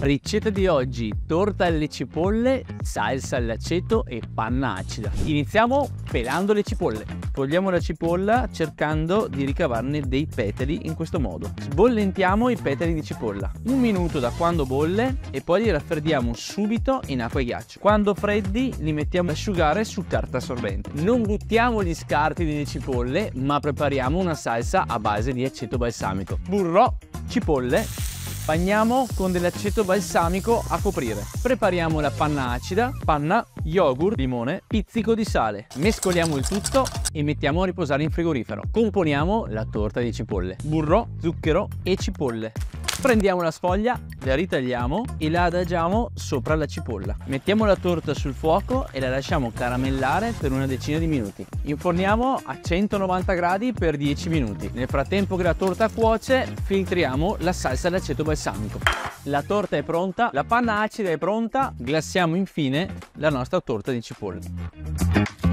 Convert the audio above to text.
Ricetta di oggi, torta alle cipolle, salsa all'aceto e panna acida. Iniziamo pelando le cipolle. Togliamo la cipolla cercando di ricavarne dei petali in questo modo. Sbollentiamo i petali di cipolla. Un minuto da quando bolle e poi li raffreddiamo subito in acqua e ghiaccio. Quando freddi li mettiamo ad asciugare su carta assorbente. Non buttiamo gli scarti delle cipolle ma prepariamo una salsa a base di aceto balsamico. Burro, cipolle, Bagniamo con dell'aceto balsamico a coprire. Prepariamo la panna acida, panna, yogurt, limone, pizzico di sale. Mescoliamo il tutto e mettiamo a riposare in frigorifero. Componiamo la torta di cipolle. Burro, zucchero e cipolle. Prendiamo la sfoglia, la ritagliamo e la adagiamo sopra la cipolla. Mettiamo la torta sul fuoco e la lasciamo caramellare per una decina di minuti. Inforniamo a 190 gradi per 10 minuti. Nel frattempo che la torta cuoce, filtriamo la salsa d'aceto balsamico. La torta è pronta, la panna acida è pronta, glassiamo infine la nostra torta di cipolle.